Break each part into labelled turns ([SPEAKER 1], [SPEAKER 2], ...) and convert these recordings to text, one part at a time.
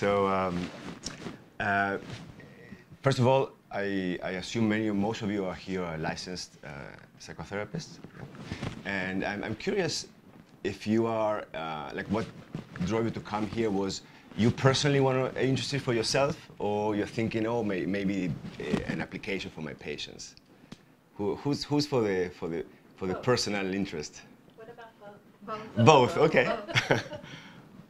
[SPEAKER 1] So, um, uh, first of all, I, I, assume many, most of you are here are licensed uh, psychotherapists, and I'm, I'm, curious if you are uh, like what drove you to come here was you personally want to interested for yourself, or you're thinking, oh, may, maybe uh, an application for my patients. Who, who's who's for the for the for the personal interest?
[SPEAKER 2] What about both?
[SPEAKER 1] Both. Both. Okay.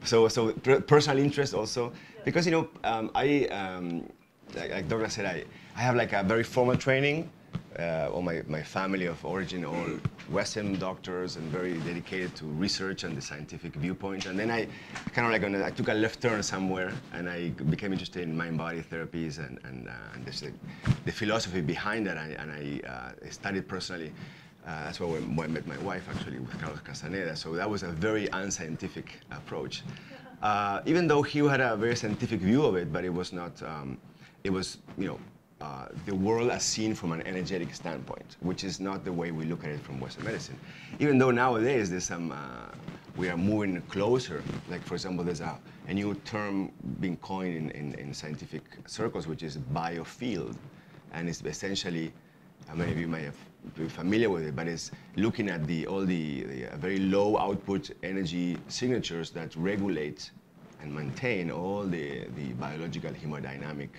[SPEAKER 1] so so personal interest also because you know um, I um, like, like Douglas said I I have like a very formal training. Uh, all my, my family of origin, all Western doctors and very dedicated to research and the scientific viewpoint. And then I kind of like, I took a left turn somewhere and I became interested in mind-body therapies and, and, uh, and the, the, philosophy behind that. And, and I uh, studied personally. Uh, that's where I met my wife, actually, with Carlos Castaneda. So that was a very unscientific approach. Uh, even though he had a very scientific view of it, but it was not, um, it was, you know, uh, the world as seen from an energetic standpoint, which is not the way we look at it from Western medicine. Even though nowadays there's some, uh, we are moving closer. Like for example, there's a, a new term being coined in, in, in, scientific circles, which is biofield, and it's essentially, many of you may have familiar with it, but it's looking at the all the, the uh, very low output energy signatures that regulate and maintain all the, the biological hemodynamic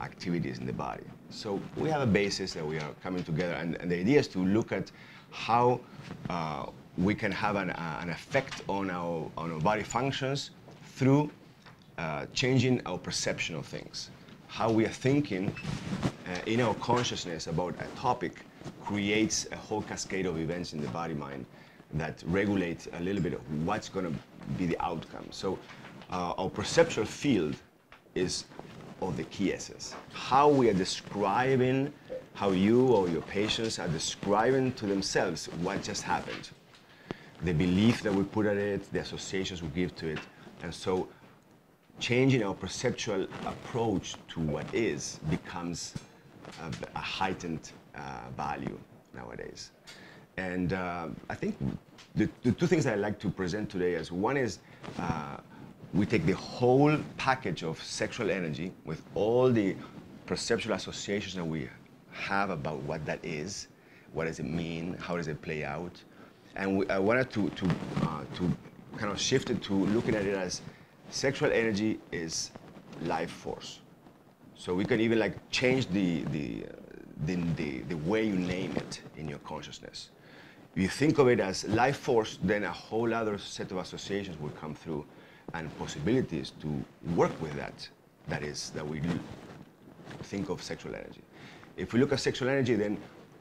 [SPEAKER 1] activities in the body. So we have a basis that we are coming together, and, and the idea is to look at how uh, we can have an, uh, an, effect on our, on our body functions through uh, changing our perception of things. How we are thinking uh, in our consciousness about a topic creates a whole cascade of events in the body mind that regulate a little bit of what's going to be the outcome. So uh, our perceptual field is of the key essence. How we are describing, how you or your patients are describing to themselves what just happened. The belief that we put at it, the associations we give to it. And so changing our perceptual approach to what is becomes a, a heightened value nowadays. And uh, I think the, the, two things I'd like to present today is one is uh, we take the whole package of sexual energy with all the perceptual associations that we have about what that is, what does it mean, how does it play out, and we, I wanted to to uh, to kind of shift it to looking at it as sexual energy is life force. So we can even like change the the, the the, the way you name it in your consciousness. If you think of it as life force, then a whole other set of associations will come through and possibilities to work with that, that is, that we think of sexual energy. If we look at sexual energy, then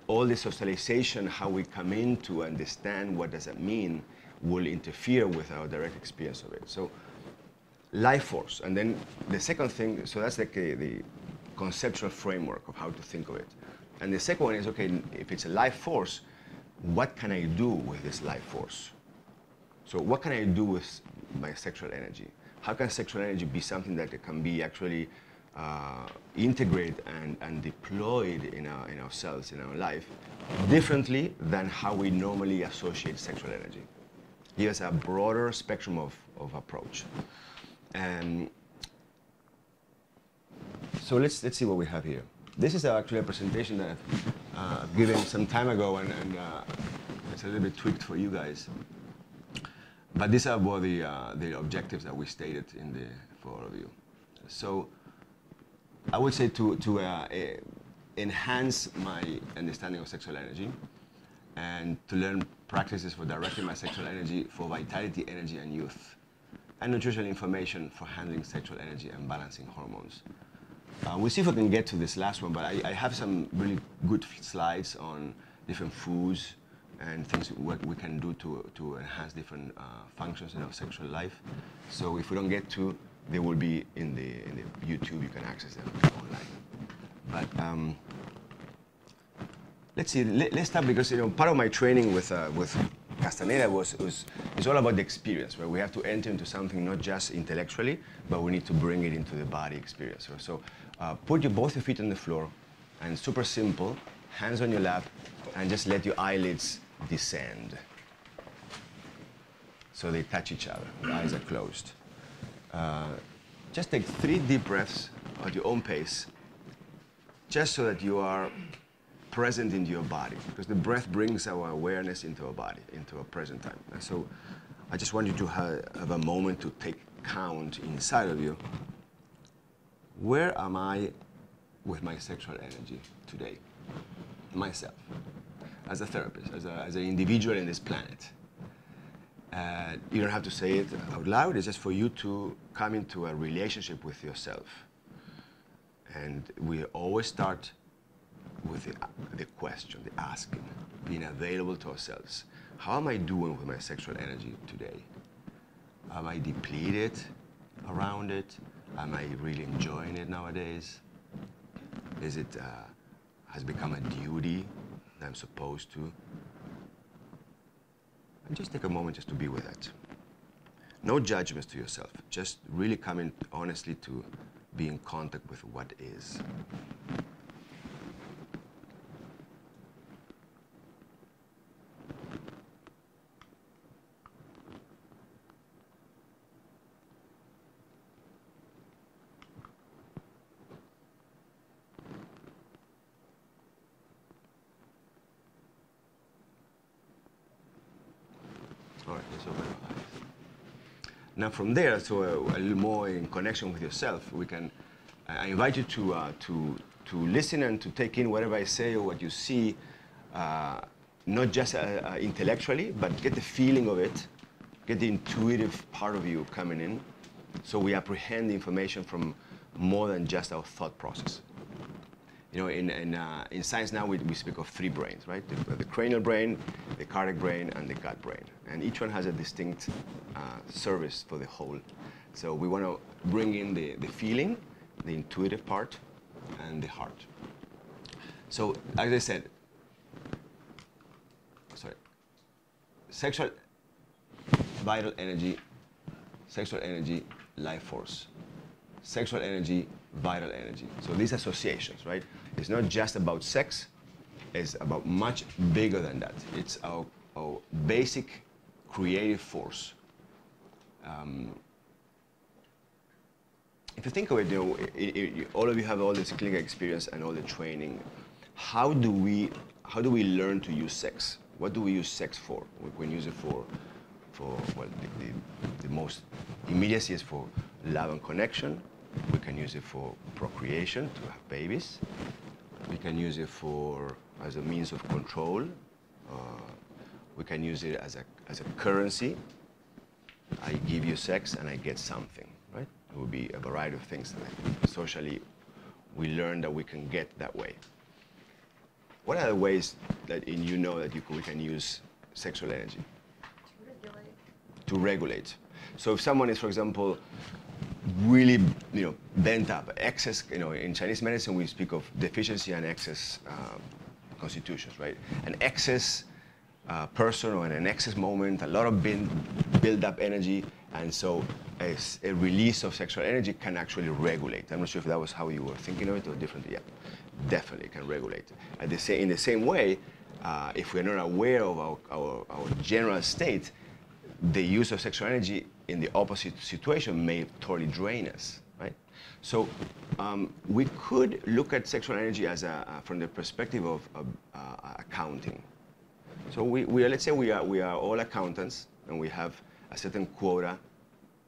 [SPEAKER 1] all the socialization, how we come in to understand what does that mean, will interfere with our direct experience of it. So life force. And then the second thing, so that's like the, the conceptual framework of how to think of it. And the second one is, okay, if it's a life force, what can I do with this life force? So what can I do with my sexual energy? How can sexual energy be something that can be actually uh, integrated and, and deployed in, our, in ourselves, in our life, differently than how we normally associate sexual energy? Give us a broader spectrum of, of approach. And so let's, let's see what we have here. This is actually a presentation that I've uh, given some time ago, and, and uh, it's a little bit tweaked for you guys. But these are the, uh, the objectives that we stated in the, for all of you. So I would say to, to uh, enhance my understanding of sexual energy and to learn practices for directing my sexual energy for vitality, energy, and youth, and nutritional information for handling sexual energy and balancing hormones. Uh, we'll see if we can get to this last one, but I, I have some really good slides on different foods, and things what we can do to, to enhance different uh, functions in our sexual life. So if we don't get to, they will be in the, in the YouTube, you can access them online. But um, let's see, let, us start because you know, part of my training with, uh, with Castaneda was, was it's all about the experience, where we have to enter into something not just intellectually, but we need to bring it into the body experience. So uh, put your, both your feet on the floor, and super simple, hands on your lap, and just let your eyelids descend. So they touch each other, the eyes are closed. Uh, just take three deep breaths at your own pace, just so that you are present in your body, because the breath brings our awareness into our body, into our present time. And so I just want you to have, have a moment to take count inside of you. Where am I with my sexual energy today? Myself, as a therapist, as, a, as an individual in this planet. Uh, you don't have to say it out loud, it's just for you to come into a relationship with yourself. And we always start with the, the question, the asking, being available to ourselves. How am I doing with my sexual energy today? Am I depleted around it? Am I really enjoying it nowadays? Is it uh, has become a duty that I'm supposed to? And just take a moment just to be with it. No judgments to yourself. Just really coming honestly to be in contact with what is. All right, let's open our eyes. Now from there, so a, a little more in connection with yourself, we can. I invite you to uh, to to listen and to take in whatever I say or what you see, uh, not just uh, uh, intellectually, but get the feeling of it, get the intuitive part of you coming in, so we apprehend the information from more than just our thought process. You know, in, in, uh, in science now we, we speak of three brains, right? The, the cranial brain, the cardiac brain, and the gut brain. And each one has a distinct uh, service for the whole. So we want to bring in the, the feeling, the intuitive part, and the heart. So, as I said, sorry, sexual vital energy, sexual energy, life force. Sexual energy, vital energy. So these associations, right? It's not just about sex, it's about much bigger than that. It's our, our basic creative force. Um, if you think of it, you know, i i all of you have all this clinical experience and all the training. How do we, how do we learn to use sex? What do we use sex for? We can use it for, for well, the, the, the most immediacy is for love and connection. We can use it for procreation, to have babies. We can use it for as a means of control. Uh, we can use it as a, as a currency. I give you sex and I get something, right? It would be a variety of things that socially we learn that we can get that way. What are the ways that in you know that you can, we can use sexual energy?
[SPEAKER 2] Regulate.
[SPEAKER 1] to regulate. So if someone is, for example, really, you know, bent up, excess, you know, in Chinese medicine we speak of deficiency and excess um, constitutions, right? An excess uh, person or in an excess moment, a lot of bin, build up energy, and so a release of sexual energy can actually regulate. I'm not sure if that was how you were thinking of it or differently. Yeah, definitely can regulate. At the sa- in the same way, uh, if we're not aware of our, our, our general state, the use of sexual energy in the opposite situation may totally drain us, right? So um, we could look at sexual energy as a, uh, from the perspective of uh, uh, accounting. So we, we are, let's say we are, we are all accountants and we have a certain quota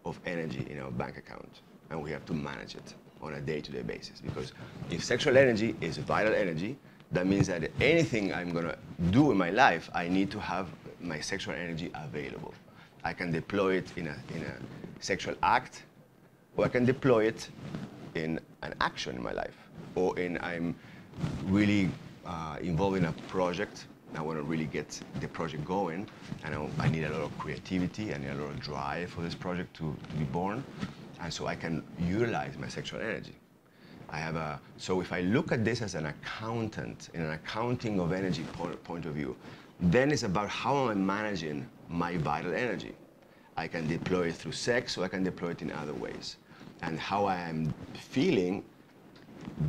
[SPEAKER 1] of energy in our bank account and we have to manage it on a day-to-day basis because if sexual energy is vital energy, that means that anything I'm gonna do in my life, I need to have my sexual energy available. I can deploy it in a, in a sexual act or I can deploy it in an action in my life or in I'm really uh, involved in a project I want to really get the project going, and I, need a lot of creativity, need a lot of drive for this project to, to be born, and so I can utilize my sexual energy. I have a, so if I look at this as an accountant, in an accounting of energy point, point of view, then it's about how am I managing my vital energy. I can deploy it through sex, or I can deploy it in other ways. And how I am feeling,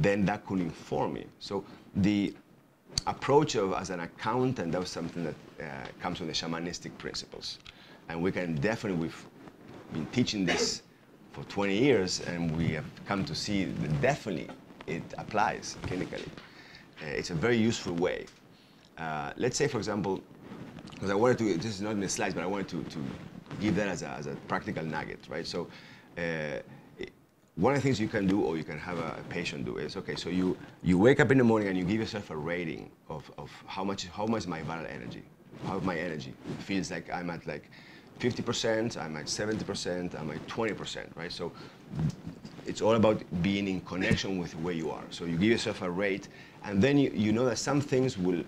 [SPEAKER 1] then that could inform me. So the approach of as an accountant, that was something that uh, comes from the shamanistic principles. And we can definitely, we've been teaching this for 20 years, and we have come to see that definitely it applies clinically. Uh, it's a very useful way. Uh, let's say, for example, because I wanted to, this is not in the slides, but I wanted to, to give that as a, as a practical nugget, right? So uh, one of the things you can do or you can have a, patient do is, okay, so you, you wake up in the morning and you give yourself a rating of, of how much how much my vital energy, how my energy feels like I'm at like 50%, I'm at 70%, I'm at 20%, right? So it's all about being in connection with where you are. So you give yourself a rate and then you, you know that some things will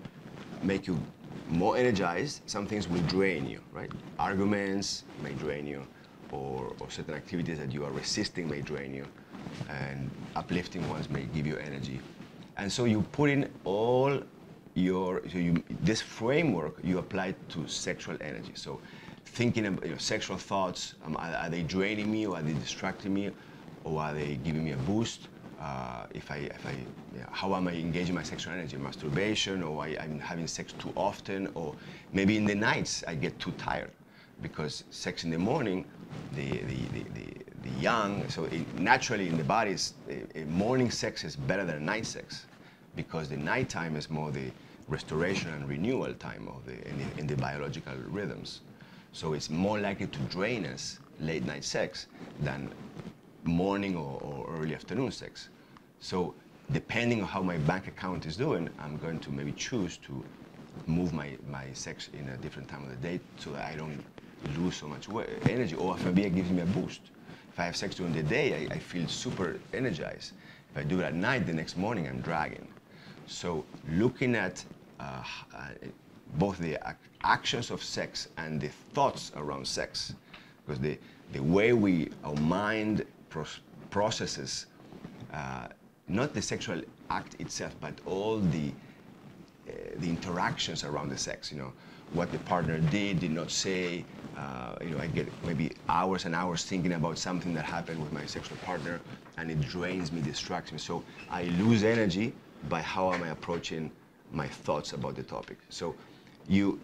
[SPEAKER 1] make you more energized, some things will drain you, right? Arguments may drain you or, or certain activities that you are resisting may drain you, and uplifting ones may give you energy. And so you put in all your, so you, this framework you apply to sexual energy. So thinking about your sexual thoughts, um, are, are, they draining me or are they distracting me or are they giving me a boost? Uh, if I, if I, how am I engaging my sexual energy? Masturbation, or I, am having sex too often, or maybe in the nights I get too tired because sex in the morning the, the, the, the, the young, so it, naturally in the body, morning sex is better than night sex because the nighttime is more the restoration and renewal time of the, in, the, in the biological rhythms. So it's more likely to drain us late night sex than morning or, or, early afternoon sex. So depending on how my bank account is doing, I'm going to maybe choose to move my, my sex in a different time of the day so that I don't lose so much energy, or if maybe it gives me a boost. If I have sex during the day, I, I feel super energized. If I do it at night, the next morning I'm dragging. So looking at uh, uh, both the ac actions of sex and the thoughts around sex, because the, the way we, our mind processes, uh, not the sexual act itself, but all the, uh, the interactions around the sex, you know, what the partner did, did not say, uh, you know, I get maybe hours and hours thinking about something that happened with my sexual partner, and it drains me, distracts me. So I lose energy by how am I approaching my thoughts about the topic. So you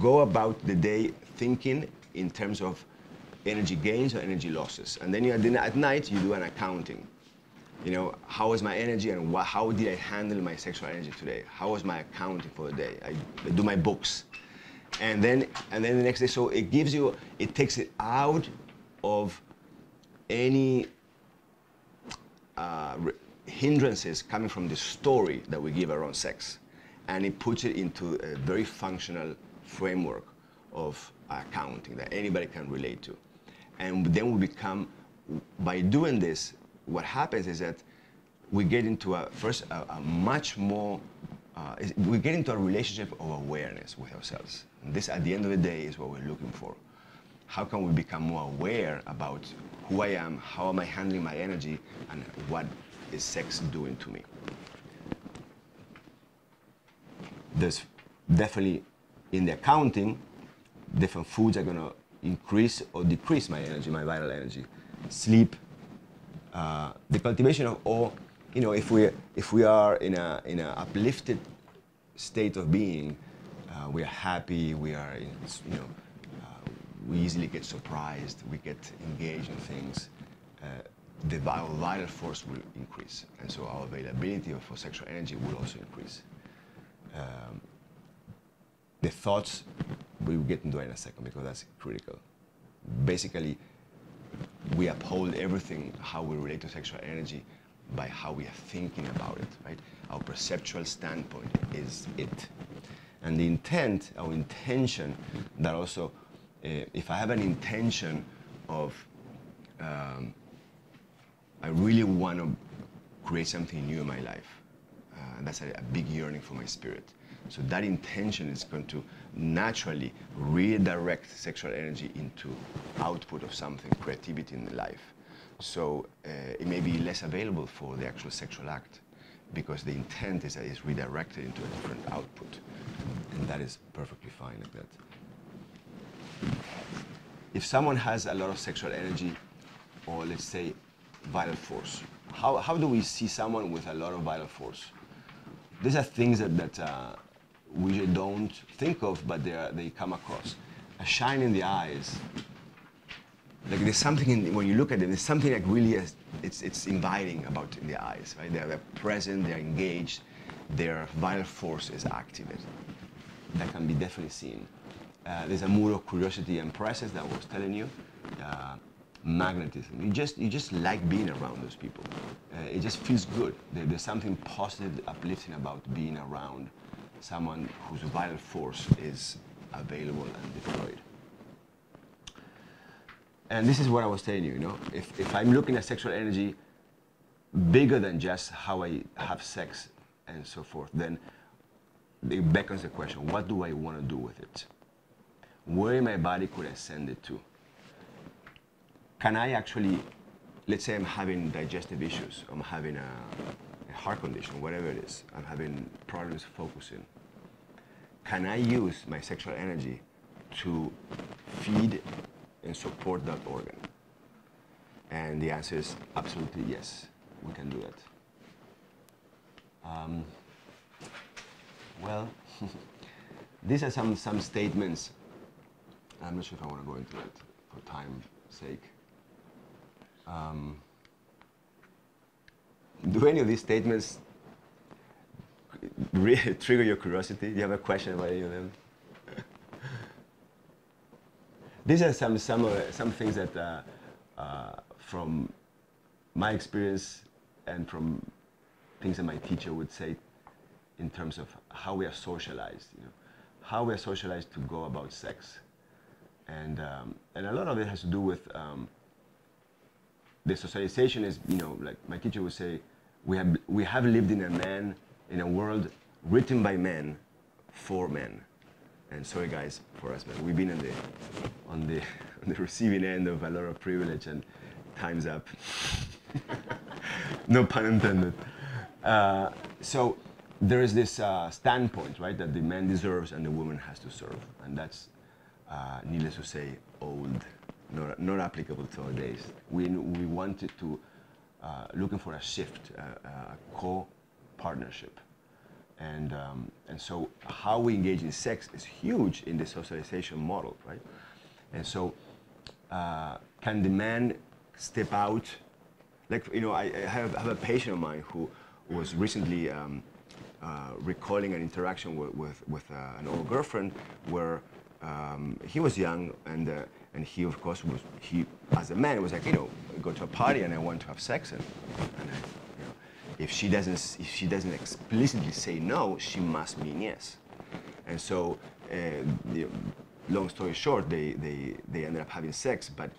[SPEAKER 1] go about the day thinking in terms of energy gains or energy losses, and then you, at night you do an accounting. You know, how was my energy and how did I handle my sexual energy today? How was my accounting for the day? I, I do my books and then and then the next day. So it gives you, it takes it out of any uh, hindrances coming from the story that we give around sex, and it puts it into a very functional framework of accounting that anybody can relate to, and then we become, by doing this, what happens is that we get into a first a, a much more uh, we get into a relationship of awareness with ourselves. This, at the end of the day, is what we're looking for. How can we become more aware about who I am, how am I handling my energy, and what is sex doing to me? There's definitely, in the accounting, different foods are going to increase or decrease my energy, my vital energy. Sleep, uh, the cultivation of all you know, if we if we are in a in an uplifted state of being, uh, we are happy. We are, you know, uh, we easily get surprised. We get engaged in things. Uh, the vital force will increase, and so our availability for sexual energy will also increase. Um, the thoughts we will get into in a second because that's critical. Basically, we uphold everything how we relate to sexual energy by how we are thinking about it, right? Our perceptual standpoint is it. And the intent, our intention, that also, uh, if I have an intention of, um, I really want to create something new in my life, uh, that's a, a big yearning for my spirit. So that intention is going to naturally redirect sexual energy into output of something, creativity in the life. So uh, it may be less available for the actual sexual act because the intent is redirected into a different output. And that is perfectly fine like that. If someone has a lot of sexual energy, or let's say vital force, how, how do we see someone with a lot of vital force? These are things that, that uh, we don't think of, but they, are, they come across. A shine in the eyes, like there's something in, when you look at them, there's something like really, it's, it's inviting about in the eyes, right? They're, they're present, they're engaged, their vital force is activated. That can be definitely seen. Uh, there's a mood of curiosity and presence that I was telling you. Uh, magnetism. You just, you just like being around those people. Uh, it just feels good. There, there's something positive, uplifting about being around someone whose vital force is available and deployed. And this is what I was telling you, you know, if, if I'm looking at sexual energy bigger than just how I have sex and so forth, then it beckons the question, what do I want to do with it? Where in my body could I send it to? Can I actually, let's say I'm having digestive issues, I'm having a, a heart condition, whatever it is, I'm having problems focusing. Can I use my sexual energy to feed and support that organ? And the answer is absolutely yes, we can do that. Um, well, these are some, some statements. I'm not sure if I want to go into it for time's sake. Um, do any of these statements really trigger your curiosity? Do you have a question about any of them? These are some, some, uh, some things that, uh, uh, from my experience and from things that my teacher would say in terms of how we are socialized, you know, how we are socialized to go about sex. And, um, and a lot of it has to do with um, the socialization is, you know, like my teacher would say, we have, we have lived in a man, in a world written by men for men. And sorry guys, for us, man, we've been on the, on the, on the receiving end of a lot of privilege and time's up. no pun intended. Uh, so there is this uh, standpoint, right, that the man deserves and the woman has to serve. And that's, uh, needless to say, old, not, not applicable to our days. We, we wanted to, uh, looking for a shift, uh, a co-partnership. And, um, and so how we engage in sex is huge in the socialization model, right? And so uh, can the man step out? Like, you know, I, I, have, I have a patient of mine who was recently um, uh, recalling an interaction with, with, with uh, an old girlfriend where um, he was young and, uh, and he, of course, was, he, as a man, was like, you know, go to a party and I want to have sex. And, and I, if she doesn't, if she doesn't explicitly say no, she must mean yes. And so, uh, the, long story short, they, they, they ended up having sex, but,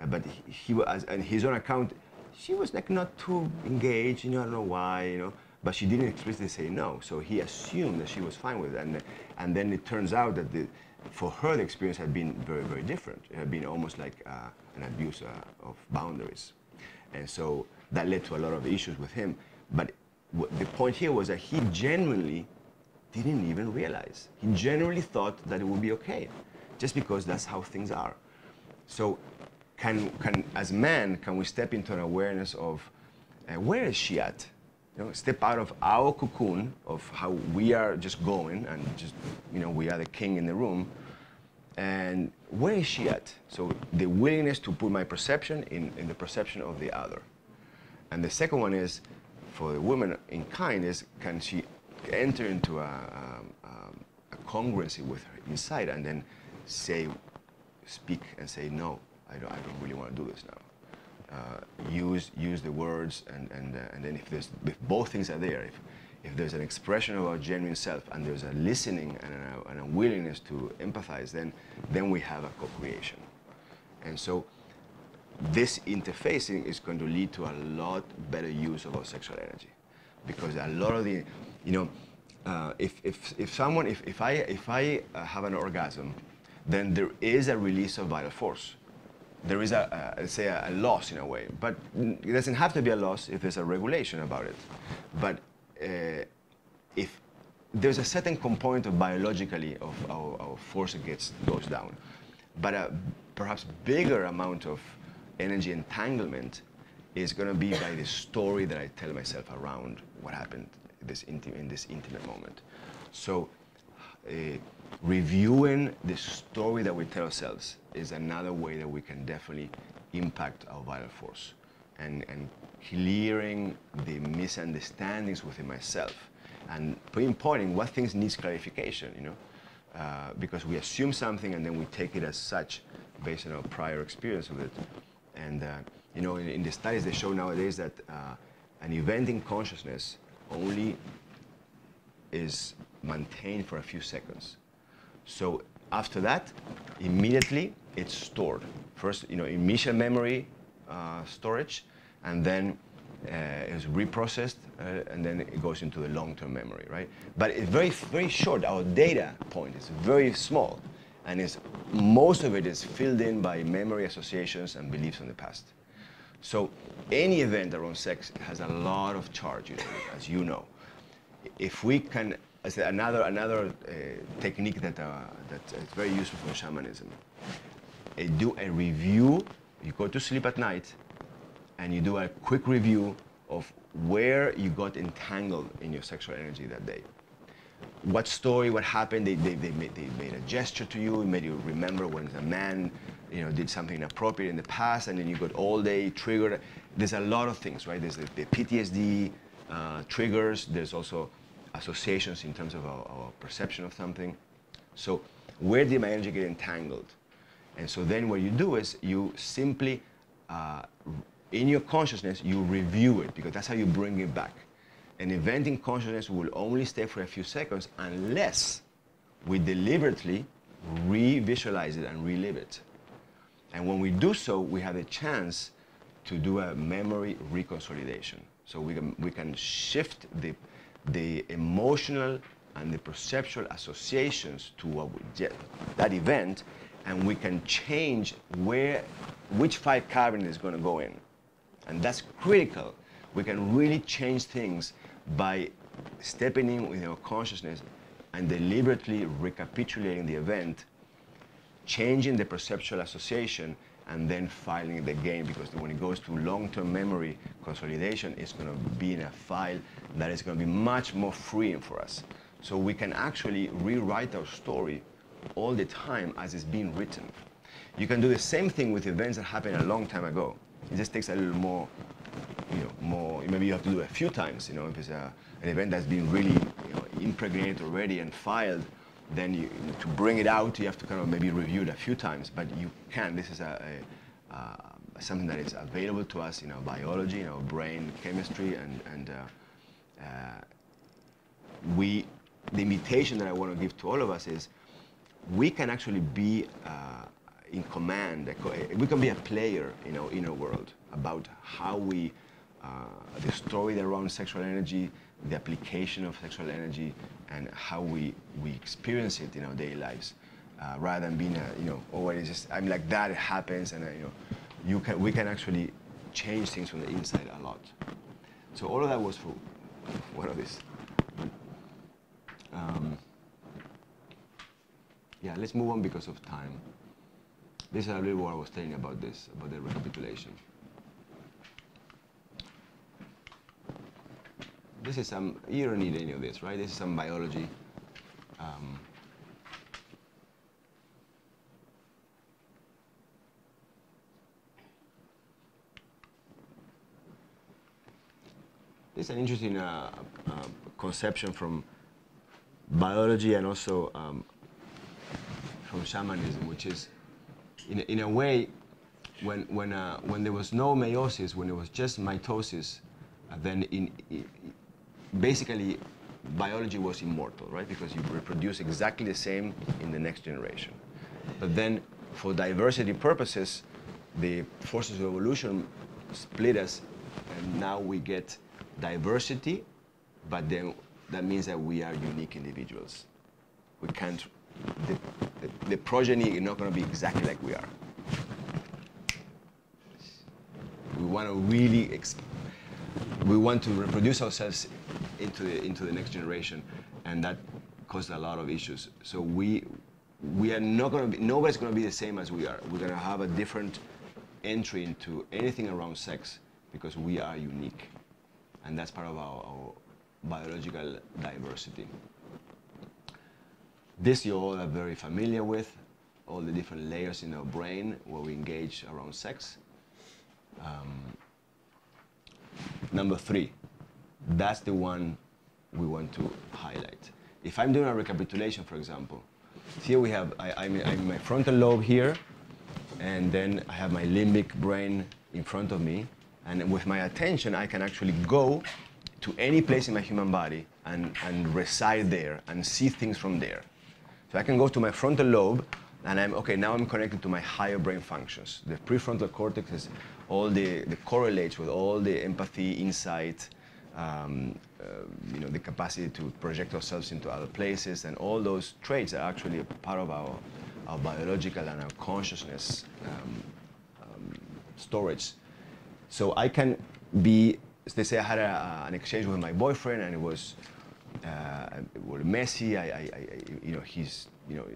[SPEAKER 1] uh, but he, was, on his own account, she was like not too engaged, you know, I don't know why, you know, but she didn't explicitly say no. So he assumed that she was fine with it. And, and then it turns out that the, for her, the experience had been very, very different. It had been almost like uh, an abuse uh, of boundaries. And so that led to a lot of issues with him. But the point here was that he genuinely didn't even realize. He genuinely thought that it would be okay, just because that's how things are. So, can, can as men, can we step into an awareness of uh, where is she at? You know, step out of our cocoon of how we are just going and just, you know, we are the king in the room. And where is she at? So the willingness to put my perception in, in the perception of the other. And the second one is, for the woman in kindness, can she enter into a, um, um, a congruency with her inside and then say, speak and say, no, I don't, I don't really want to do this now. Uh, use, use the words and, and, uh, and then if, there's, if both things are there, if, if there's an expression of our genuine self and there's a listening and a, and a willingness to empathize, then, then we have a co-creation. And so this interfacing is going to lead to a lot better use of our sexual energy. Because a lot of the, you know, uh, if, if, if someone, if, if I, if I uh, have an orgasm, then there is a release of vital force. There is a, a say, a, a loss in a way. But it doesn't have to be a loss if there's a regulation about it. But uh, if there's a certain component of biologically of our, force gets goes down, but a perhaps bigger amount of energy entanglement is going to be by the story that I tell myself around what happened this in this intimate moment. So, uh, reviewing the story that we tell ourselves is another way that we can definitely impact our vital force and, and clearing the misunderstandings within myself and pinpointing what things needs clarification, you know, uh, because we assume something and then we take it as such based on our prior experience with it. And, uh, you know, in, in, the studies they show nowadays that uh, an event in consciousness only is maintained for a few seconds. So after that, immediately it's stored. First, you know, initial memory uh, storage, and then uh, it's reprocessed, uh, and then it goes into the long-term memory, right? But it's very, very short. Our data point is very small, and it's, most of it is filled in by memory associations and beliefs from the past. So any event around sex has a lot of charge, know, as you know. If we can, as another another uh, technique that uh, that is very useful for shamanism, uh, do a review. You go to sleep at night, and you do a quick review of where you got entangled in your sexual energy that day. What story, what happened, they, they, they, made, they made a gesture to you, it made you remember when a man you know, did something inappropriate in the past, and then you got all day triggered. There's a lot of things, right? There's the, the PTSD uh, triggers. There's also associations in terms of our, our, perception of something. So where did my energy get entangled? And so then what you do is you simply, uh, in your consciousness, you review it because that's how you bring it back. An event in consciousness will only stay for a few seconds unless we deliberately re-visualize it and relive it. And when we do so, we have a chance to do a memory reconsolidation. So we can, we can shift the, the emotional and the perceptual associations to what we get, that event, and we can change where, which file cabinet is going to go in. And that's critical. We can really change things by stepping in with our consciousness and deliberately recapitulating the event changing the perceptual association and then filing it again because when it goes to long-term memory consolidation, it's going to be in a file that is going to be much more freeing for us. So we can actually rewrite our story all the time as it's being written. You can do the same thing with events that happened a long time ago. It just takes a little more, you know, more, maybe you have to do a few times, you know, if it's a, an event that's been really you know, impregnated already and filed, then you, to bring it out, you have to kind of maybe review it a few times, but you can. This is a, a uh, something that is available to us in our biology, in our brain chemistry, and, and uh, uh, we, the invitation that I want to give to all of us is we can actually be uh, in command, we can be a player in our inner world about how we, uh, the story around sexual energy, the application of sexual energy and how we, we experience it in our daily lives. Uh, rather than being, a, you know, oh, it's just, I'm like that, it happens, and, uh, you know, you can, we can actually change things from the inside a lot. So all of that was for one of these. Um, yeah, let's move on because of time. This is a little what I was telling about this, about the recapitulation. this is some, you don't need any of this, right? This is some biology. Um, this is an interesting uh, uh, conception from biology and also um, from shamanism, which is, in, in a way, when, when, uh, when there was no meiosis, when it was just mitosis, uh, then in, basically biology was immortal, right? Because you reproduce exactly the same in the next generation. But then for diversity purposes, the forces of evolution split us and now we get diversity, but then that means that we are unique individuals. We can't, the, the, the progeny is not going to be exactly like we are. We want to really, we want to reproduce ourselves into the, into the next generation, and that caused a lot of issues. So we we are not going to be nobody's going to be the same as we are. We're going to have a different entry into anything around sex because we are unique, and that's part of our, our biological diversity. This you all are very familiar with, all the different layers in our brain where we engage around sex. Um, number three, that's the one we want to highlight. If I'm doing a recapitulation, for example, here we have, I, I'm in my frontal lobe here, and then I have my limbic brain in front of me, and with my attention, I can actually go to any place in my human body and, and reside there and see things from there. So I can go to my frontal lobe, and I'm, okay, now I'm connected to my higher brain functions. The prefrontal cortex is all the, the correlates with all the empathy, insight, um, uh, you know, the capacity to project ourselves into other places, and all those traits are actually part of our, our biological and our consciousness um, um, storage. So I can be, they say I had a, an exchange with my boyfriend, and it was, uh, was messy. I, I, I, you know, he's, you know,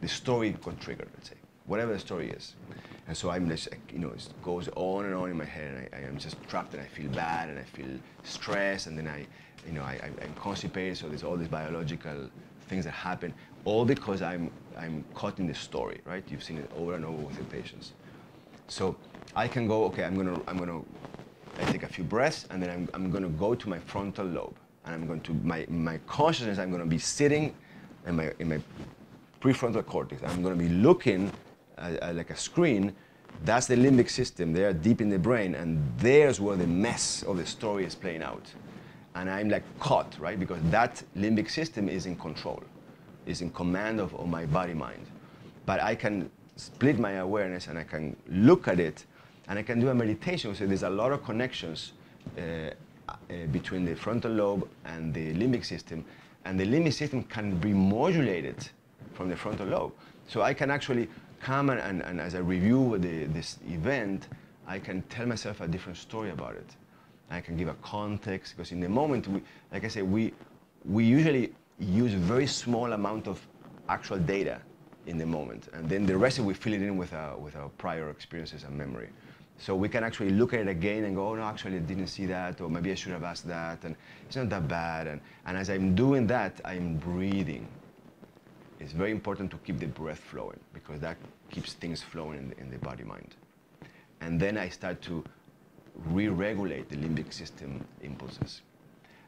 [SPEAKER 1] the story got triggered, let's say, whatever the story is. And so I'm just, you know, it goes on and on in my head, and I, am just trapped, and I feel bad, and I feel stressed, and then I, you know, I, I'm constipated, so there's all these biological things that happen, all because I'm, I'm caught in the story, right? You've seen it over and over with your patients. So I can go, okay, I'm gonna, I'm gonna I take a few breaths, and then I'm, I'm gonna go to my frontal lobe, and I'm going to, my, my consciousness, I'm gonna be sitting in my, in my prefrontal cortex. I'm going to be looking at, at like a screen. That's the limbic system They are deep in the brain, and there's where the mess of the story is playing out. And I'm like caught, right? Because that limbic system is in control, is in command of, of my body mind. But I can split my awareness and I can look at it and I can do a meditation. So there's a lot of connections uh, uh, Uh, between the frontal lobe and the limbic system. And the limbic system can be modulated from the frontal lobe. So I can actually come and, and, and as I review the, this event, I can tell myself a different story about it. I can give a context because in the moment, we, like I say, we, we usually use a very small amount of actual data in the moment, and then the rest we fill it in with our, with our prior experiences and memory. So we can actually look at it again and go, oh no, actually I didn't see that, or maybe I should have asked that, and it's not that bad. And, and as I'm doing that, I'm breathing it's very important to keep the breath flowing because that keeps things flowing in the, in the body mind. And then I start to re-regulate the limbic system impulses.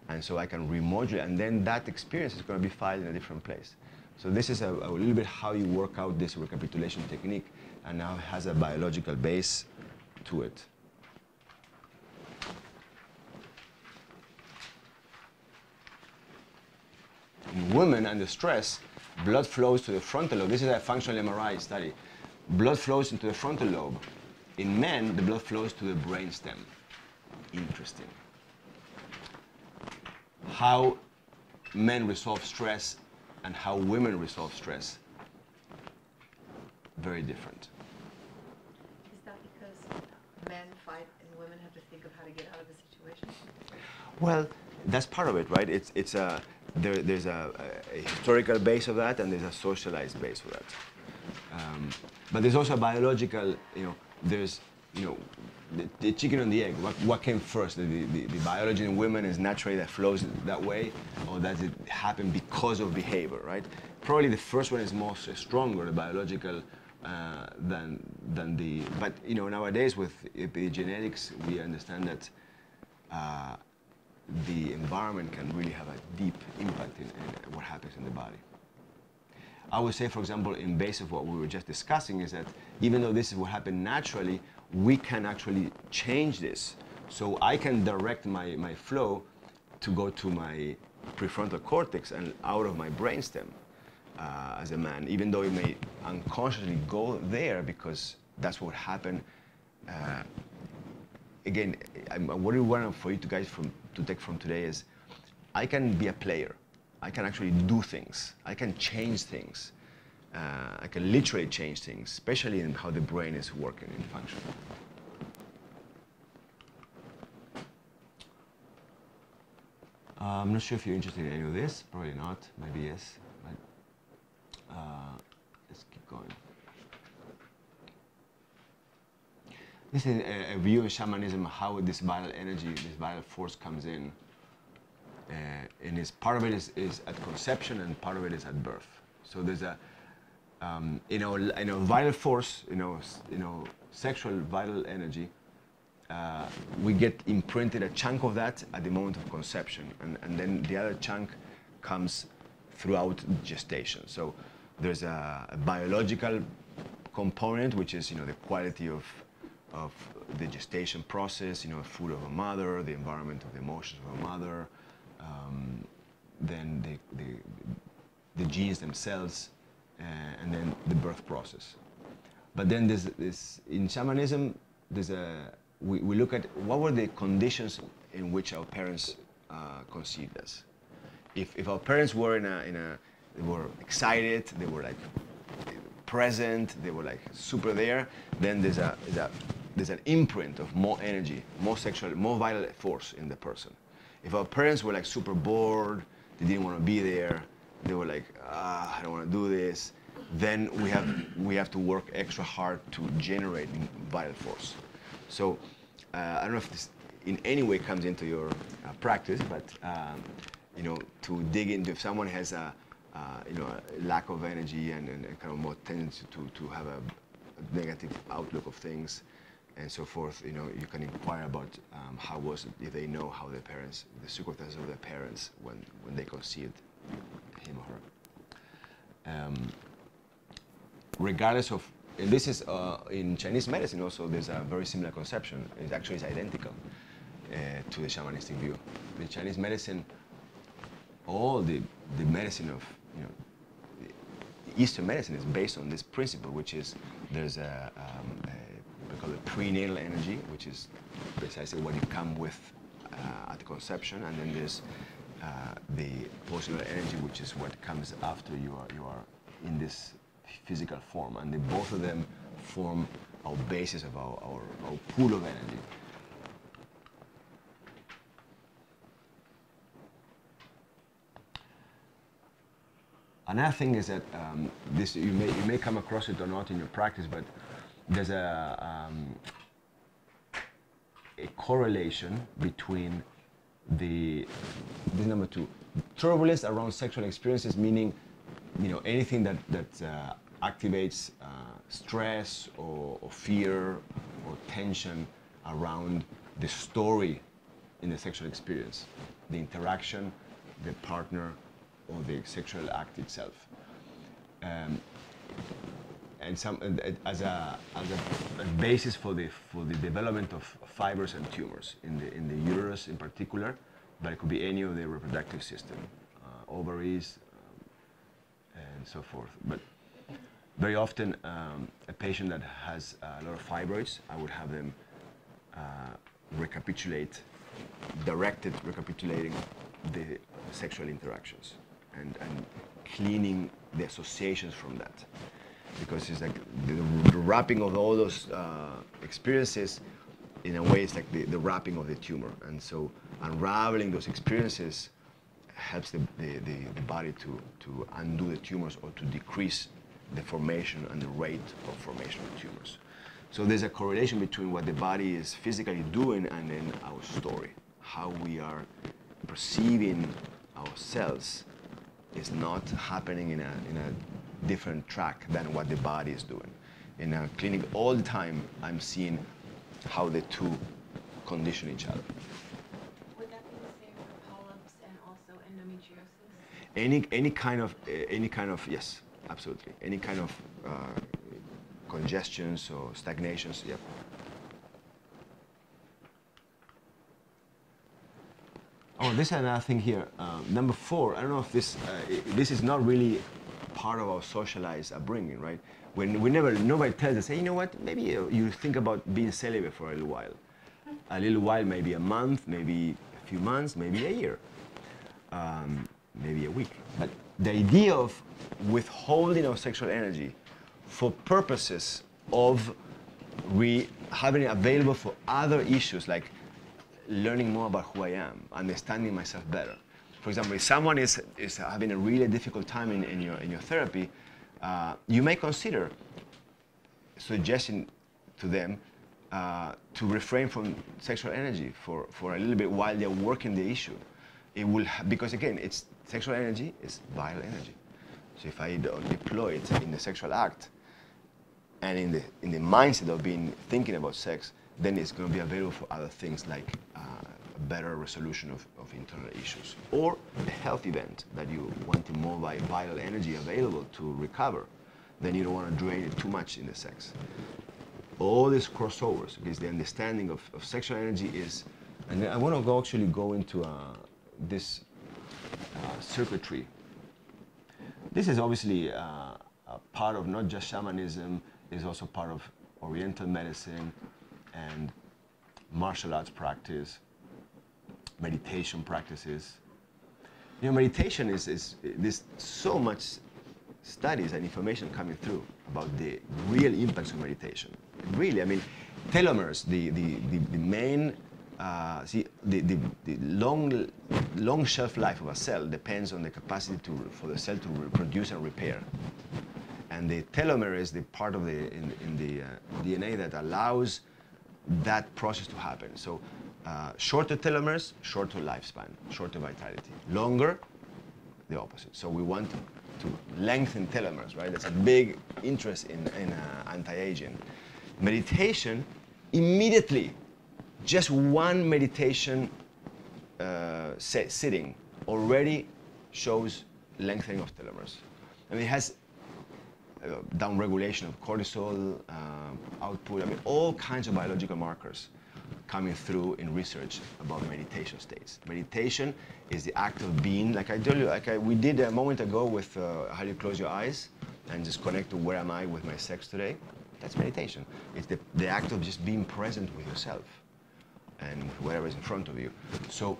[SPEAKER 1] And so I can remodulate, and then that experience is going to be filed in a different place. So this is a, a little bit how you work out this recapitulation technique, and now it has a biological base to it. In women under stress, blood flows to the frontal lobe. This is a functional MRI study. Blood flows into the frontal lobe. In men, the blood flows to the brainstem. Interesting. How men resolve stress and how women resolve stress, very different.
[SPEAKER 2] Is that because men fight and women have to think of how to get out of the situation?
[SPEAKER 1] Well, that's part of it, right? It's, it's a, there, there's a, a, historical base of that and there's a socialized base of that. Um, but there's also a biological, you know, there's, you know, the, the chicken and the egg. What, what came first? The, the, the, biology in women is naturally that flows that way, or does it happen because of behavior, right? Probably the first one is more stronger, the biological, uh, than, than the, but you know, nowadays with epigenetics, we understand that uh, the environment can really have a deep impact in, in, what happens in the body. I would say, for example, in base of what we were just discussing, is that even though this is what happened naturally, we can actually change this. So I can direct my, my flow to go to my prefrontal cortex and out of my brainstem uh, as a man, even though it may unconsciously go there because that's what happened. Uh, again, I'm, what I want for you to guys from to take from today is I can be a player. I can actually do things. I can change things. Uh, I can literally change things, especially in how the brain is working and functioning. Uh, I'm not sure if you're interested in any of this. Probably not. Maybe yes. But uh, let's keep going. This is a, a view in shamanism how this vital energy, this vital force comes in. Uh, and it's, part of it is, is at conception and part of it is at birth. So there's a, um, you know, you know, vital force, you know, you know, sexual vital energy. Uh, we get imprinted a chunk of that at the moment of conception, and, and then the other chunk comes throughout gestation. So there's a, a biological component, which is you know the quality of of the gestation process, you know, food of a mother, the environment of the emotions of a mother, um, then the, the, the genes themselves, uh, and then the birth process. But then there's this, in shamanism, there's a, we, we look at what were the conditions in which our parents uh, conceived us. If, if our parents were in a, in a, they were excited, they were like present, they were like super there, then there's a, there's a there's an imprint of more energy, more sexual, more vital force in the person. If our parents were like super bored, they didn't want to be there, they were like, ah, I don't want to do this, then we have we have to work extra hard to generate vital force. So uh, I don't know if this in any way comes into your uh, practice, but um, you know, to dig into if someone has a uh, you know lack of energy and, and, and kind of more tendency to, to have a negative outlook of things and so forth, you know, you can inquire about um, how was it, if they know how their parents, the circumstances of their parents when, when they conceived him or her. Um, regardless of, and this is uh, in Chinese medicine also, there's a very similar conception. It actually is identical uh, to the shamanistic view. In Chinese medicine, all the, the medicine of, you know, Eastern medicine is based on this principle, which is there's a, um, a we call it prenatal energy, which is precisely what you come with uh, at conception, and then there's uh, the postnatal energy, which is what comes after you are you are in this physical form, and the, both of them form our basis of our, our, our pool of energy. Another thing is that um, this you may you may come across it or not in your practice, but there's a um, a correlation between the this number two turbulence around sexual experiences, meaning you know anything that that uh, activates uh, stress or, or fear or tension around the story in the sexual experience, the interaction, the partner, or the sexual act itself. Um, and some as a as a basis for the for the development of fibroids and tumors in the in the uterus in particular, but it could be any of the reproductive system, uh, ovaries, um, and so forth. But very often, um, a patient that has a lot of fibroids, I would have them uh, recapitulate, directed recapitulating the sexual interactions and, and cleaning the associations from that. Because it's like the, the wrapping of all those uh, experiences, in a way, it's like the, the wrapping of the tumor. And so unraveling those experiences helps the, the, the, body to, to undo the tumors or to decrease the formation and the rate of formation of tumors. So there's a correlation between what the body is physically doing and then our story. How we are perceiving ourselves is not happening in a, in a different track than what the body is doing. In a clinic, all the time, I'm seeing how the two condition each other.
[SPEAKER 3] Would that be the same for polyps and also endometriosis?
[SPEAKER 1] Any, any kind of, uh, any kind of, yes, absolutely. Any kind of uh, congestions or stagnations, yep. Oh, this is another thing here. Um, number four, I don't know if this, uh, this is not really part of our socialized upbringing, right? When we never, nobody tells us, hey, you know what, maybe you, think about being celibate for a little while. A little while, maybe a month, maybe a few months, maybe a year, um, maybe a week. But the idea of withholding our sexual energy for purposes of re- having it available for other issues like learning more about who I am, understanding myself better. For example, if someone is, is having a really difficult time in, in, your, in your therapy, uh, you may consider suggesting to them uh, to refrain from sexual energy for, for a little bit while they're working the issue. it will because again, it's sexual energy is vital energy. So if I don't deploy it in the sexual act and in the in the mindset of being thinking about sex, then it's going to be available for other things like uh, better resolution of, of internal issues or a health event that you want more vi- vital energy available to recover. Then you don't want to drain it too much in the sex all these crossovers because the understanding of, of sexual energy is and i want to go actually go into uh, this uh, circuitry this is obviously uh, a part of not just shamanism is also part of oriental medicine and martial arts practice meditation practices you know meditation is, is there's so much studies and information coming through about the real impacts of meditation. Really, I mean, telomeres, the, the, the, the main, uh, see, the, the, the long, long shelf life of a cell depends on the capacity to, for the cell to reproduce and repair. And the telomere is the part of the, in, in the uh, DNA that allows that process to happen. So uh, shorter telomeres, shorter lifespan, shorter vitality. Longer, the opposite. So we want to lengthen telomeres, right? That's a big interest in, in uh, anti-aging. Meditation, immediately, just one meditation uh, sitting already shows lengthening of telomeres. And it has uh, down regulation of cortisol uh, output, I mean, all kinds of biological markers coming through in research about meditation states. Meditation is the act of being, like I told you, like I, we did a moment ago with uh, how you close your eyes and just connect to where am I with my sex today. That's meditation. It's the, the act of just being present with yourself and whatever is in front of you. So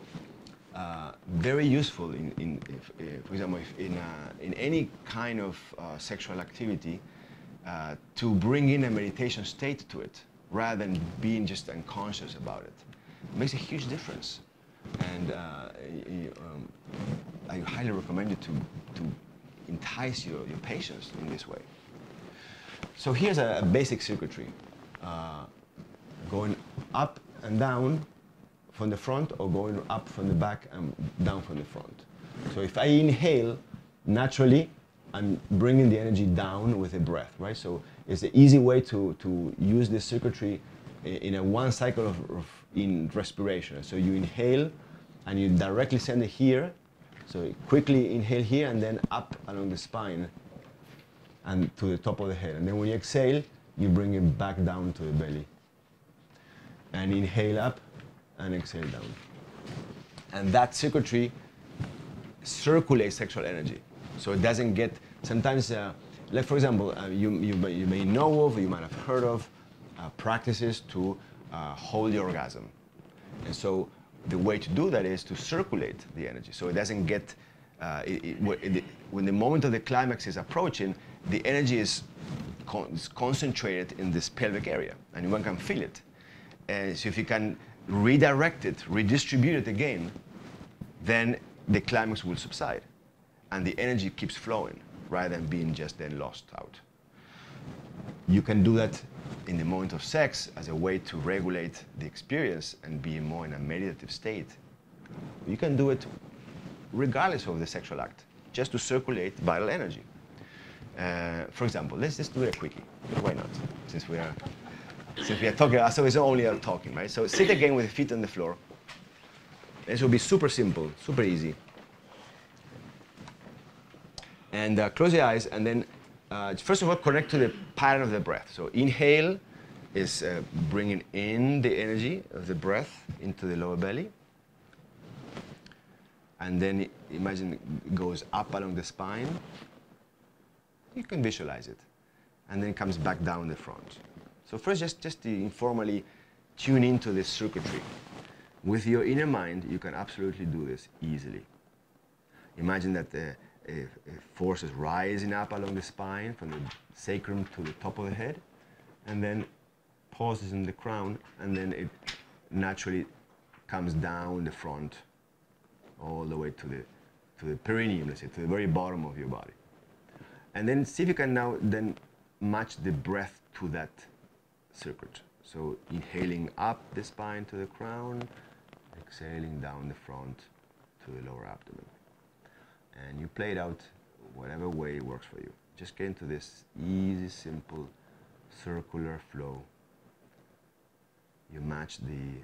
[SPEAKER 1] uh, very useful in, in if, if, for example, in, uh, in any kind of uh, sexual activity uh, to bring in a meditation state to it rather than being just unconscious about it. It makes a huge difference. And uh, um, I highly recommend you to, to entice your, your patients in this way. So here's a, a basic circuitry. Uh, going up and down from the front or going up from the back and down from the front. So if I inhale, naturally, I'm bringing the energy down with a breath, right? So it's an easy way to, to use this circuitry in a one cycle of, of, in respiration. So you inhale and you directly send it here. So quickly inhale here and then up along the spine and to the top of the head. And then when you exhale, you bring it back down to the belly. And inhale up and exhale down. And that circuitry circulates sexual energy. So it doesn't get, sometimes uh, like for example, uh, you, you, may, you may know of, you might have heard of uh, practices to uh, hold the orgasm. And so the way to do that is to circulate the energy. So it doesn't get, uh, it, it, when the moment of the climax is approaching, the energy is, con is, concentrated in this pelvic area and one can feel it. And so if you can redirect it, redistribute it again, then the climax will subside and the energy keeps flowing rather than being just then lost out. You can do that in the moment of sex as a way to regulate the experience and be more in a meditative state. You can do it regardless of the sexual act, just to circulate vital energy. Uh, for example, let's just do it a quickie. Why not? Since we are, since we are talking, so it's only talking, right? So sit again with feet on the floor. This will be super simple, super easy. And uh, close your eyes and then, uh, first of all, connect to the pattern of the breath. So inhale is uh, bringing in the energy of the breath into the lower belly. And then imagine it goes up along the spine. You can visualize it. And then it comes back down the front. So first, just, just informally tune into this circuitry. With your inner mind, you can absolutely do this easily. Imagine that the a, force is rising up along the spine from the sacrum to the top of the head, and then pauses in the crown, and then it naturally comes down the front all the way to the, to the perineum, let's say, to the very bottom of your body. And then see if you can now then match the breath to that circuit. So inhaling up the spine to the crown, exhaling down the front to the lower abdomen. And you play it out whatever way works for you. Just get into this easy, simple, circular flow. You match the,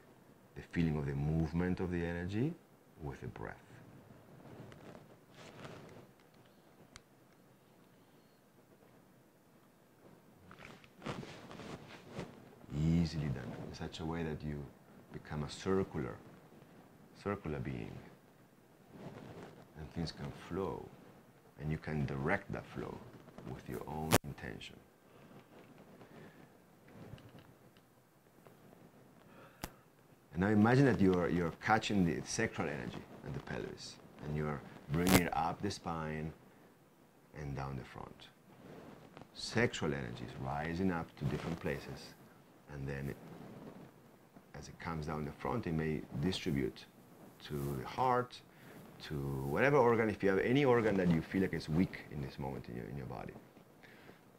[SPEAKER 1] the feeling of the movement of the energy with the breath. Easily done in such a way that you become a circular, circular being. And things can flow, and you can direct that flow with your own intention. And now imagine that you're, you're catching the sacral energy and the pelvis, and you're bringing it up the spine and down the front. Sexual energy is rising up to different places, and then it, as it comes down the front, it may distribute to the heart, to whatever organ, if you have any organ that you feel like is weak in this moment in your, in your body.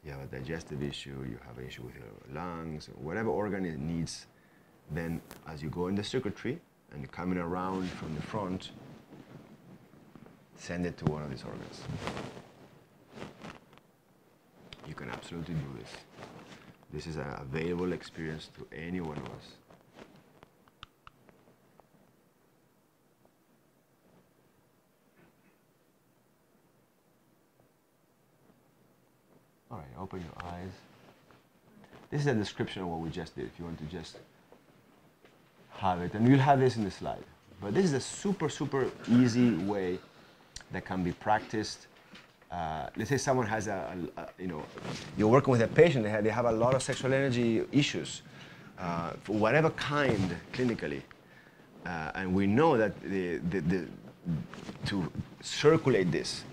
[SPEAKER 1] You have a digestive issue, you have an issue with your lungs, whatever organ it needs, then as you go in the circuitry and coming around from the front, send it to one of these organs. You can absolutely do this. This is an available experience to any one of us. Open your eyes. This is a description of what we just did. If you want to just have it, and you'll have this in the slide. But this is a super, super easy way that can be practiced. Uh, let's say someone has a, a, a, you know, you're working with a patient, they have, they have a lot of sexual energy issues, uh, for whatever kind clinically. Uh, and we know that the, the, the, to circulate this,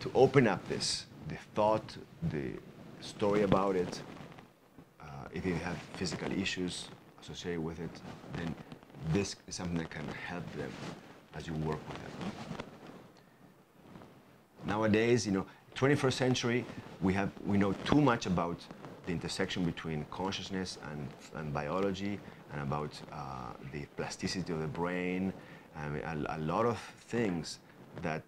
[SPEAKER 1] to open up this, the thought, the story about it, uh, if you have physical issues associated with it, then this is something that can help them as you work with them. Nowadays, you know, 21st century, we have we know too much about the intersection between consciousness and, and biology, and about uh, the plasticity of the brain, and a, a lot of things that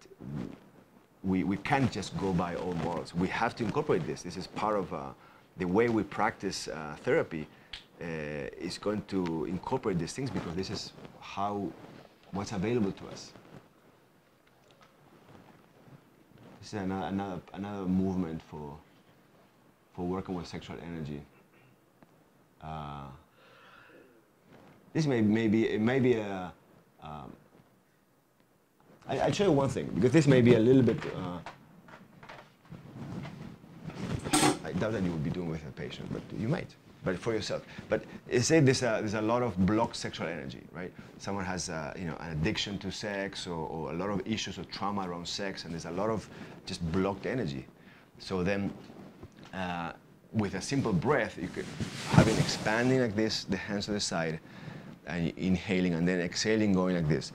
[SPEAKER 1] we, we can't just go by old morals. We have to incorporate this. This is part of uh, the way we practice uh, therapy uh, is going to incorporate these things because this is how, what's available to us. This is another, another, another movement for, for working with sexual energy. Uh, this may, may be, it may be a, um, I, I'll show you one thing, because this may be a little bit, uh, I doubt that you would be doing with a patient, but you might, but for yourself. But say there's a, there's a lot of blocked sexual energy, right? Someone has uh, you know, an addiction to sex or, or a lot of issues or trauma around sex, and there's a lot of just blocked energy. So then, uh, with a simple breath, you could have it expanding like this, the hands to the side, and inhaling, and then exhaling, going like this.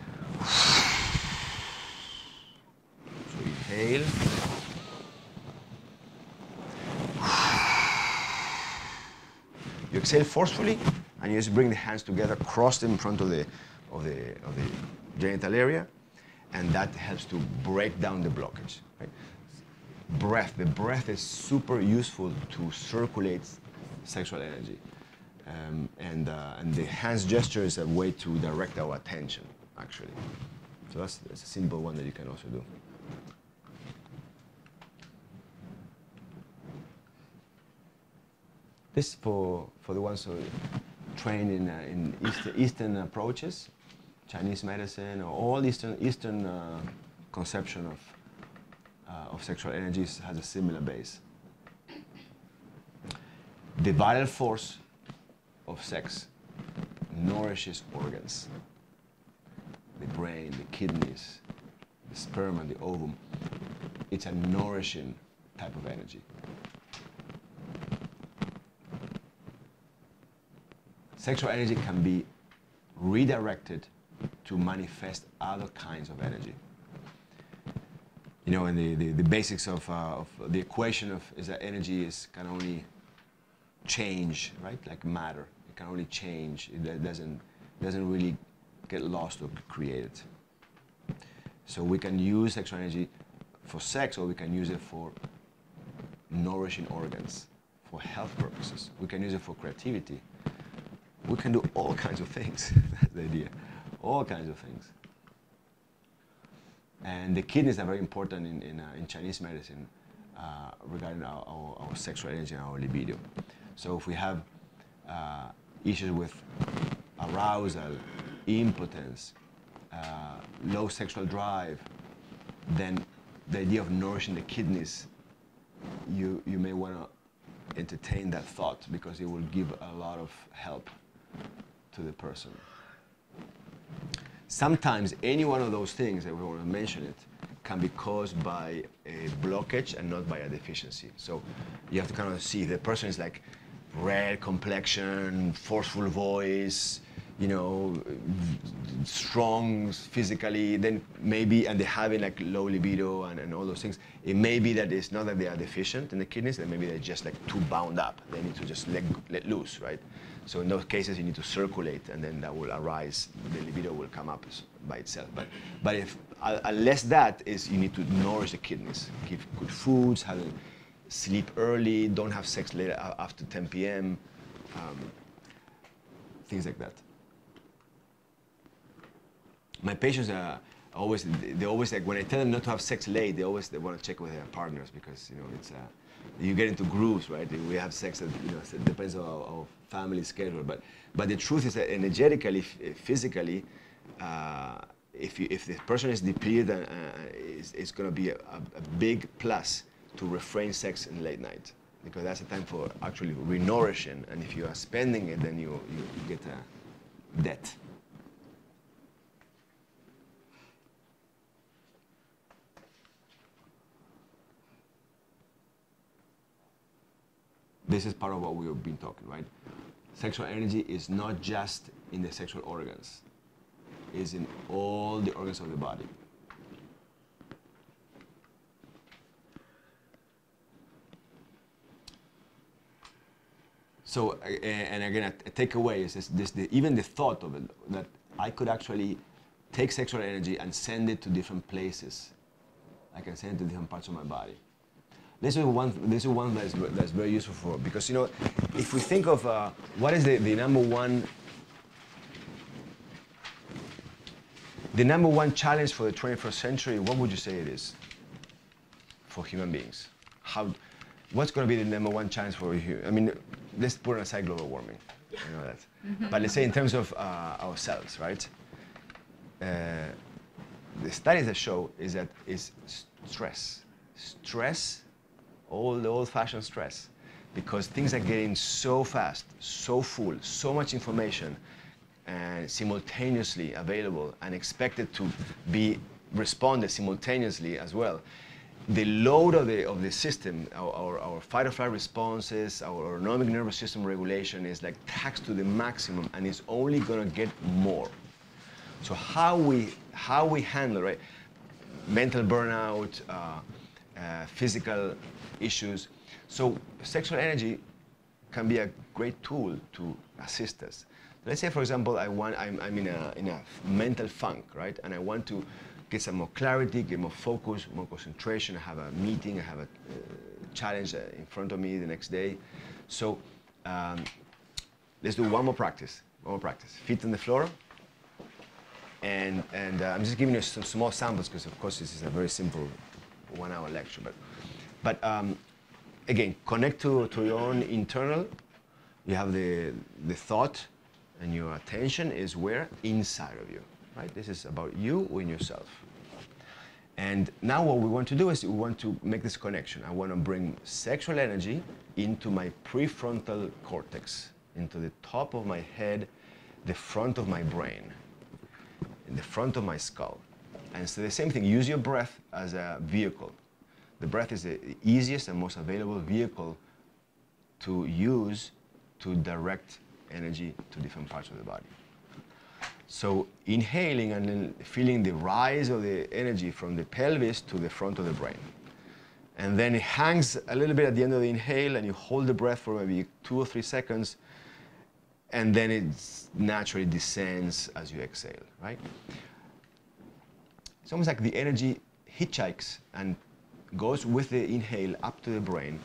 [SPEAKER 1] You exhale forcefully, and you just bring the hands together, cross them in front of the, of the, of the genital area, and that helps to break down the blockage. Right? Breath. The breath is super useful to circulate sexual energy. Um, and, uh, and the hands gesture is a way to direct our attention, actually. So that's, that's a simple one that you can also do. This is for, for the ones who train in, uh, in Eastern, approaches, Chinese medicine, or all Eastern, Eastern uh, conception of, uh, of sexual energies has a similar base. The vital force of sex nourishes organs. The brain, the kidneys, the sperm and the ovum. It's a nourishing type of energy. Sexual energy can be redirected to manifest other kinds of energy. You know, and the, the, the basics of, uh, of the equation of is that energy is can only change, right? Like matter, it can only change. It doesn't doesn't really get lost or created. So we can use sexual energy for sex or we can use it for nourishing organs, for health purposes. We can use it for creativity. We can do all kinds of things. That's the idea. All kinds of things. And the kidneys are very important in, in, uh, in Chinese medicine uh, regarding our, our, our, sexual energy and our libido. So if we have uh, issues with arousal, impotence, uh, low sexual drive, then the idea of nourishing the kidneys, you, you may want to entertain that thought because it will give a lot of help to the person. Sometimes any one of those things, that we want to mention it, can be caused by a blockage and not by a deficiency. So you have to kind of see the person is like red complexion, forceful voice, you know, strong physically, then maybe, and they're having like low libido and, and all those things, it may be that it's not that they are deficient in the kidneys, that maybe they're just like too bound up. They need to just let, let loose, right? So in those cases, you need to circulate, and then that will arise, the libido will come up by itself. But, but if, unless that is, you need to nourish the kidneys, give good foods, have sleep early, don't have sex later after 10 p.m., um, things like that my patients are always they always like when I tell them not to have sex late, they always they want to check with their partners because you know it's uh, you get into grooves, right? We have sex that you know it depends on our, our, family schedule, but but the truth is that energetically, physically. Uh, if, you, if the person is depleted, uh, it's, it's going to be a, a, big plus to refrain sex in late night because that's a time for actually renourishing. And if you are spending it, then you, you, you get a debt. This is part of what we've been talking, right? Sexual energy is not just in the sexual organs, it's in all the organs of the body. So, and again, a takeaway is this, this the, even the thought of it, that I could actually take sexual energy and send it to different places. I can send it to different parts of my body. This is one. This is one that's that's very useful for because you know, if we think of uh, what is the, the number one, the number one challenge for the 21st century, what would you say it is? For human beings, how, what's going to be the number one challenge for you? I mean, let's put aside global warming. You know that. But let's say in terms of uh, ourselves, right? Uh, the studies that show is that is stress. Stress all the old-fashioned stress because things are getting so fast, so full, so much information and simultaneously available and expected to be responded simultaneously as well. The load of the, of the system, our, our, our fight or flight responses, our autonomic nervous system regulation is like taxed to the maximum and it's only going to get more. So how we, how we handle, right? Mental burnout, uh, uh, physical issues. So sexual energy can be a great tool to assist us. Let's say, for example, I want, I'm, I'm in, a, in a mental funk, right? And I want to get some more clarity, get more focus, more concentration. I have a meeting, I have a uh, challenge uh, in front of me the next day. So um, let's do one more practice, one more practice. Feet on the floor. And, and uh, I'm just giving you some small samples because, of course, this is a very simple one hour lecture. But but um, again, connect to, to your own internal. You have the, the thought and your attention is where? Inside of you, right? This is about you and yourself. And now what we want to do is we want to make this connection. I want to bring sexual energy into my prefrontal cortex, into the top of my head, the front of my brain, in the front of my skull. And so the same thing, use your breath as a vehicle the breath is the easiest and most available vehicle to use to direct energy to different parts of the body. So inhaling and then feeling the rise of the energy from the pelvis to the front of the brain. And then it hangs a little bit at the end of the inhale and you hold the breath for maybe two or three seconds and then it naturally descends as you exhale, right? it's almost like the energy hitchhikes and goes with the inhale up to the brain.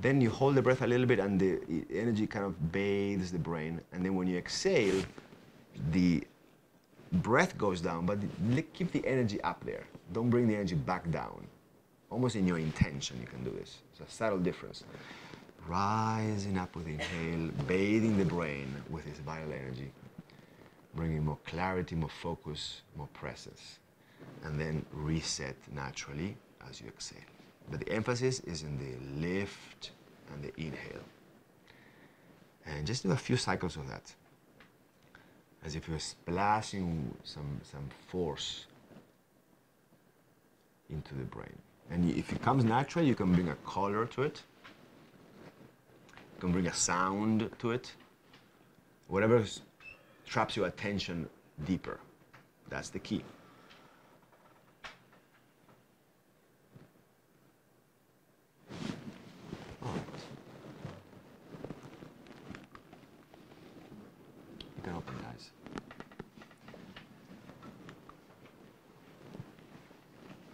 [SPEAKER 1] Then you hold the breath a little bit and the energy kind of bathes the brain. And then when you exhale, the breath goes down, but keep the energy up there. Don't bring the energy back down. Almost in your intention, you can do this. It's a subtle difference. Rising up with the inhale, bathing the brain with this vital energy, bringing more clarity, more focus, more presence. And then reset naturally as you exhale. But the emphasis is in the lift and the inhale. And just do a few cycles of that as if you're splashing some, some force into the brain. And if it comes natural, you can bring a color to it. You can bring a sound to it. Whatever traps your attention deeper. That's the key. All right. You can open your eyes.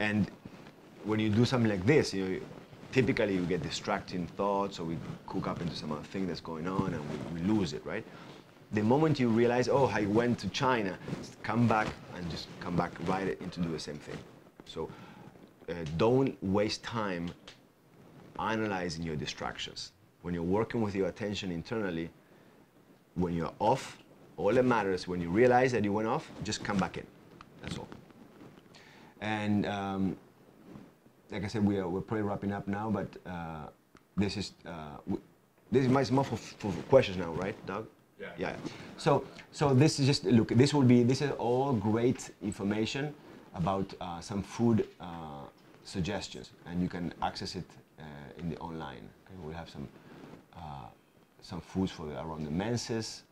[SPEAKER 1] And when you do something like this, you know, typically you get distracting thoughts or we cook up into some other thing that's going on and we, we lose it, right? The moment you realize, oh, I went to China, come back and just come back right into do the same thing. So uh, don't waste time analyzing your distractions. When you're working with your attention internally, when you're off, all that matters when you realize that you went off, just come back in. That's all. And um, like I said, we are, we're probably wrapping up now, but uh, this is uh, this is my more for, for questions now, right, Doug?
[SPEAKER 4] Yeah.
[SPEAKER 1] Yeah. So so this is just look. This will be this is all great information about uh, some food uh, suggestions, and you can access it uh, in the online. Okay? We'll have some uh, some foods for the, around the menses,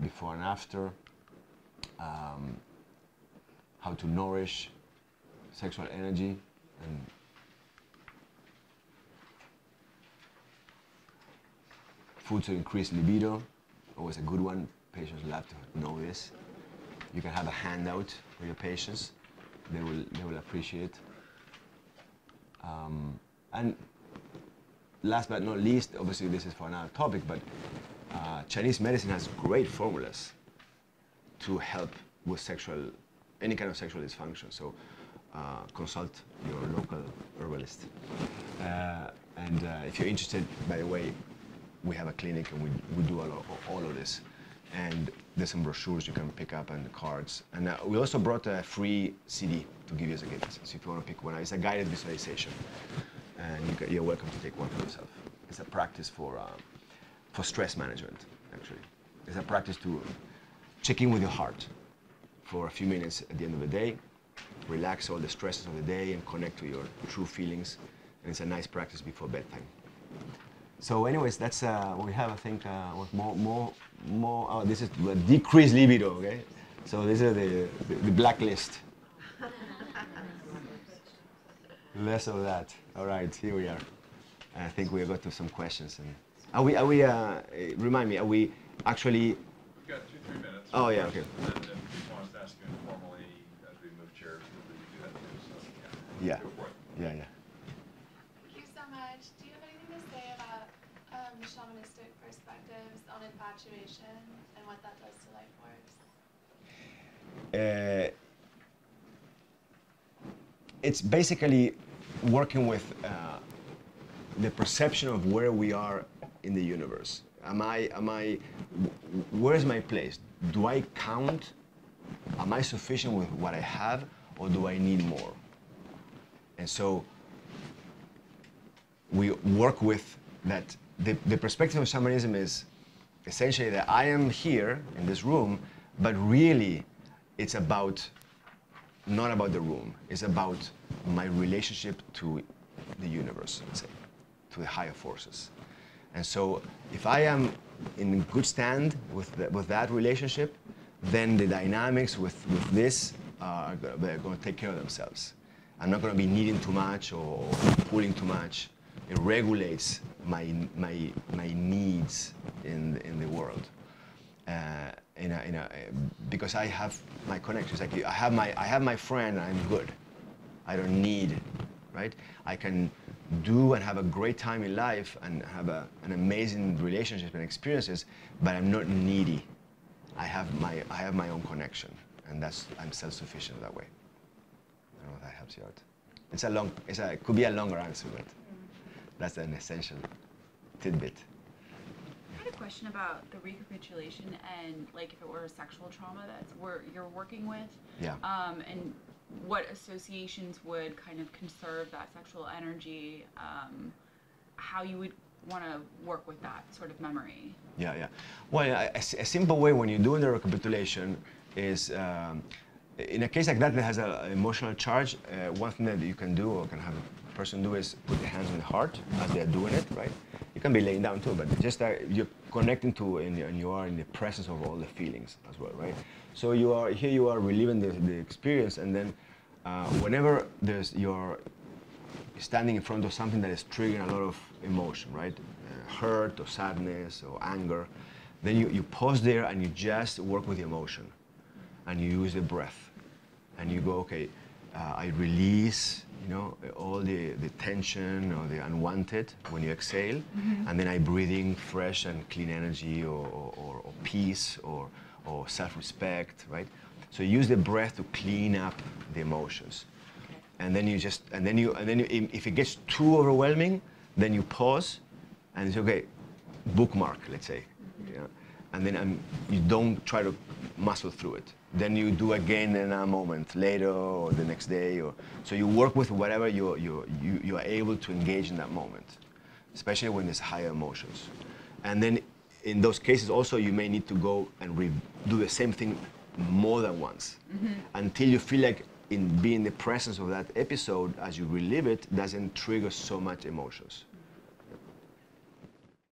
[SPEAKER 1] before and after. Um, how to nourish sexual energy and food to increase libido always a good one. Patients love to know this. You can have a handout for your patients. They will they will appreciate. Um, and last but not least obviously this is for another topic but uh, chinese medicine has great formulas to help with sexual, any kind of sexual dysfunction. So uh, consult your local herbalist. Uh, and uh, if you're interested, by the way, we have a clinic and we, we do all of, all of this. And there's some brochures you can pick up and cards. And uh, we also brought a free CD to give you as a gift. So if you want to pick one, it's a guided visualization. And you you're welcome to take one for yourself. It's a practice for, uh, for stress management, actually. It's a practice to check in with your heart for a few minutes at the end of the day, relax all the stresses of the day and connect to your true feelings. And it's a nice practice before bedtime. So, anyways, that's uh, what we have. I think uh, more, more, more. Oh, this is the decreased libido. Okay, so this is the the, the blacklist. Less of that. All right, here we are. I think we got to some questions. And are we? Are we? Uh, remind me. Are we actually?
[SPEAKER 4] We've got two, three minutes.
[SPEAKER 1] Oh, yeah, okay.
[SPEAKER 4] And then if you want us to ask you informally as we move chairs, we can do that too, so, yeah.
[SPEAKER 1] Yeah.
[SPEAKER 4] Go for it.
[SPEAKER 1] Yeah, yeah.
[SPEAKER 3] Thank you so much. Do you have anything to say about um, shamanistic perspectives on infatuation and what that does to life force?
[SPEAKER 1] uh, it's basically working with uh, the perception of where we are in the universe. Am I, am I, where is my place? Do I count? Am I sufficient with what I have, or do I need more? And so we work with that. The, the perspective of shamanism is essentially that I am here in this room, but really it's about not about the room. It's about my relationship to the universe, let's say, to the higher forces. And so if I am in good stand with, the, with that relationship, then the dynamics with, with this are they're going to take care of themselves. I'm not going to be needing too much or pulling too much. It regulates my, my, my needs in, in the world uh, in, a, know, uh, because I have my connections. Like I have my, I have my friend, and I'm good. I don't need, right? I can do and have a great time in life and have a, an amazing relationship and experiences, but I'm not needy. I have my, I have my own connection, and that's I'm self-sufficient that way. Know that helps you out. It's a long, it's a, it could be a longer answer, but that's an essential tidbit.
[SPEAKER 5] I had a question about the recapitulation and like if it were a sexual trauma that's where you're working with.
[SPEAKER 1] Yeah.
[SPEAKER 5] Um, and what associations would kind of conserve that sexual energy, um, how you would want to work with that sort of memory.
[SPEAKER 1] Yeah, yeah. Well, a simple way when you're doing the recapitulation is, um, in a case like that that has an emotional charge, uh, one thing that you can do or can have a person do is put their hands on the heart as they're doing it, right? You can be laying down too, but just you're connecting to and, and you are in the presence of all the feelings as well, right? So you are here. You are reliving the, the experience, and then uh, whenever there's you're standing in front of something that is triggering a lot of emotion, right? Uh, hurt or sadness or anger. Then you, you pause there and you just work with the emotion and you use the breath and you go, okay, uh, I release, you know, all the, the tension or the unwanted when you exhale, and then I breathe in fresh and clean energy or, or, or, or peace or, or self-respect, right? So use the breath to clean up the emotions. And then you just and then you and then you, if- it gets too overwhelming then you pause and it's okay bookmark let's say. You know, and then um, you don't try to muscle through it then you do again in a moment later or the next day or so you work with whatever you you you, you are able to engage in that moment especially when there's higher emotions. And then in those cases also you may need to go and re- do the same thing more than once. Mm-hmm. Until you feel like in being in the presence of that episode as you relive it doesn't trigger so much emotions